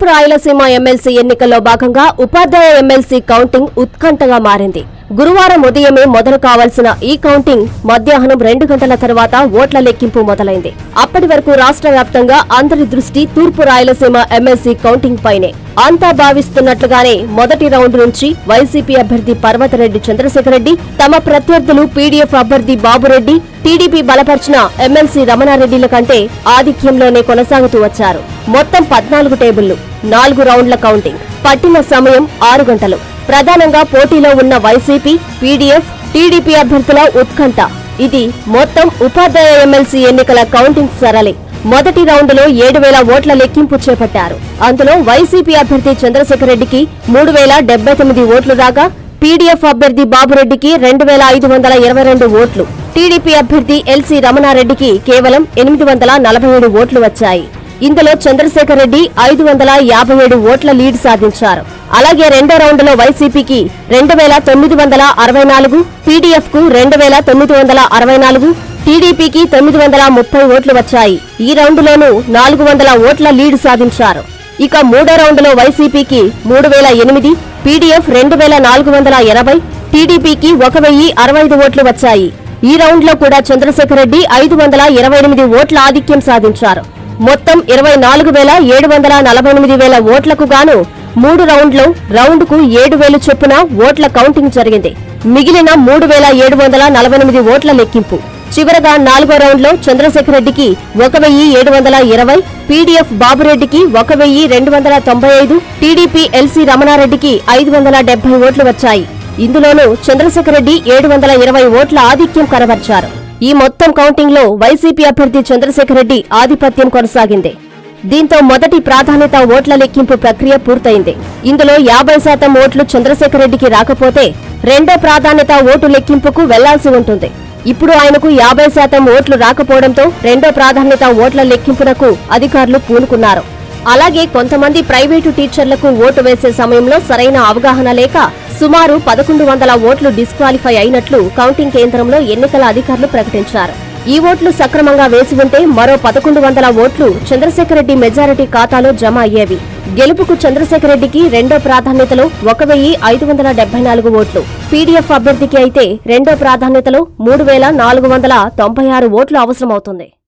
తూర్పు రాయలసీమ ఎమ్మెల్సీ ఎన్నికల్లో భాగంగా ఉపాధ్యాయ ఎమ్మెల్సీ కౌంటింగ్ ఉత్కంఠగా మారింది. గురువారం ఉదయమే మొదలు కావాల్సిన ఈ కౌంటింగ్ మధ్యాహ్నం రెండు గంటల తర్వాత ఓట్ల లెక్కింపు మొదలైంది. అప్పటి వరకు రాష్ట్ర వ్యాప్తంగా అందరి దృష్టి తూర్పు రాయలసీమ ఎమ్మెల్సీ కౌంటింగ్ పైనే. అంతా భావిస్తున్నట్లుగానే మొదటి రౌండ్ నుంచి వైసీపీ అభ్యర్థి పర్వతరెడ్డి చంద్రశేఖర రెడ్డి తమ ప్రత్యర్థులు పీడీఎఫ్ అభ్యర్థి బాబురెడ్డి టీడీపీ బలపరిచిన ఎమ్మెల్సీ రమణారెడ్డిల కంటే ఆధిక్యంలోనే కొనసాగుతూ వచ్చారు. మొత్తం పద్నాలుగు టేబుళ్ళు నాలుగు రౌండ్ల కౌంటింగ్. పట్టిన సమయం ఆరు గంటలు. ప్రధానంగా పోటీలో ఉన్న వైసీపీ పీడీఎఫ్ టీడీపీ అభ్యర్థుల ఉత్కంఠ. ఇది మొత్తం ఉపాధ్యాయ ఎమ్మెల్సీ ఎన్నికల కౌంటింగ్ సరళి. మొదటి రౌండ్లో ఏడు వేల ఓట్ల లెక్కింపు చేపట్టారు. అందులో వైసీపీ అభ్యర్థి చంద్రశేఖరరెడ్డికి మూడు వేల డెబ్బై తొమ్మిది ఓట్లు రాగా పీడీఎఫ్ అభ్యర్థి బాబురెడ్డికి రెండు వేల ఐదు వందల ఇరవై రెండు ఓట్లు. టీడీపీ అభ్యర్థి ఎల్సీ రమణారెడ్డికి కేవలం ఎనిమిది వందల నలభై ఏడు ఓట్లు వచ్చాయి. ఇందులో చంద్రశేఖర్ రెడ్డి ఐదు వందల యాభై ఏడు ఓట్ల లీడ్ సాధించారు. అలాగే రెండో రౌండ్లో వైసీపీకి రెండు వేల తొమ్మిది వందల అరవై నాలుగు పీడీఎఫ్కు రెండు వేల తొమ్మిది వందల అరవై నాలుగు టీడీపీకి తొమ్మిది వందల ముప్పై ఓట్లు వచ్చాయి. ఈ రౌండ్లోనూ నాలుగు వందల ఓట్ల లీడ్ సాధించారు. ఇక మూడో రౌండ్లో వైసీపీకి మూడు వేల ఎనిమిది పీడీఎఫ్ రెండు వేల నాలుగు వందల ఎనభై టీడీపీకి ఒక వెయ్యి అరవై ఐదు ఓట్లు వచ్చాయి. ఈ రౌండ్లో కూడా చంద్రశేఖర్ రెడ్డి ఐదు వందల ఇరవై ఎనిమిది ఓట్ల ఆధిక్యం సాధించారు. మొత్తం ఇరవై నాలుగు వేల ఏడు వందల నలభై ఎనిమిది వేల ఓట్లకు గాను మూడు రౌండ్లో రౌండ్కు ఏడు వేలు చొప్పున ఓట్ల కౌంటింగ్ జరిగింది. మిగిలిన మూడు వేల ఏడు వందల నలభై ఎనిమిది ఓట్ల లెక్కింపు. చివరగా నాలుగో రౌండ్లో చంద్రశేఖర్ రెడ్డికి ఒక వెయ్యి ఏడు వందల ఇరవై పీడీఎఫ్ బాబురెడ్డికి ఒక వెయ్యి రెండు వందల తొంభై ఐదు టీడీపీ ఎల్సీ రమణారెడ్డికి ఐదు వందల డెబ్బై ఓట్లు వచ్చాయి. ఇందులోనూ చంద్రశేఖర్ రెడ్డి ఏడు వందల ఇరవై ఓట్ల ఆధిక్యం కనబర్చారు. ఈ మొత్తం కౌంటింగ్లో వైసీపీ అభ్యర్థి చంద్రశేఖర్ రెడ్డి ఆధిపత్యం కొనసాగింది. దీంతో మొదటి ప్రాధాన్యత ఓట్ల లెక్కింపు ప్రక్రియ పూర్తయింది. ఇందులో యాభై శాతం ఓట్లు చంద్రశేఖర్ రెడ్డికి రాకపోతే రెండో ప్రాధాన్యత ఓటు లెక్కింపుకు వెళ్ళాల్సి ఉంటుంది. ఇప్పుడు ఆయనకు యాభై శాతం ఓట్లు రాకపోవడంతో రెండో ప్రాధాన్యత ఓట్ల లెక్కింపునకు అధికారులు పూనుకున్నారు. అలాగే కొంతమంది ప్రైవేటు టీచర్లకు ఓటు వేసే సమయంలో సరైన అవగాహన లేక సుమారు పదకొండు వందల ఓట్లు డిస్క్వాలిఫై అయినట్లు కౌంటింగ్ కేంద్రంలో ఎన్నికల అధికారులు ప్రకటించారు. ఈ ఓట్లు సక్రమంగా వేసి ఉంటే మరో పదకొండు వందల ఓట్లు చంద్రశేఖర్ రెడ్డి మెజారిటీ ఖాతాలో జమ అయ్యేవి. గెలుపుకు చంద్రశేఖరరెడ్డికి రెండో ప్రాధాన్యతలో ఒక వెయ్యి ఐదు వందల డెబ్బై నాలుగు ఓట్లు. పీడీఎఫ్ అభ్యర్థికి అయితే రెండో ప్రాధాన్యతలో మూడు వేల నాలుగు వందల తొంభై ఆరు ఓట్లు అవసరమవుతుంది.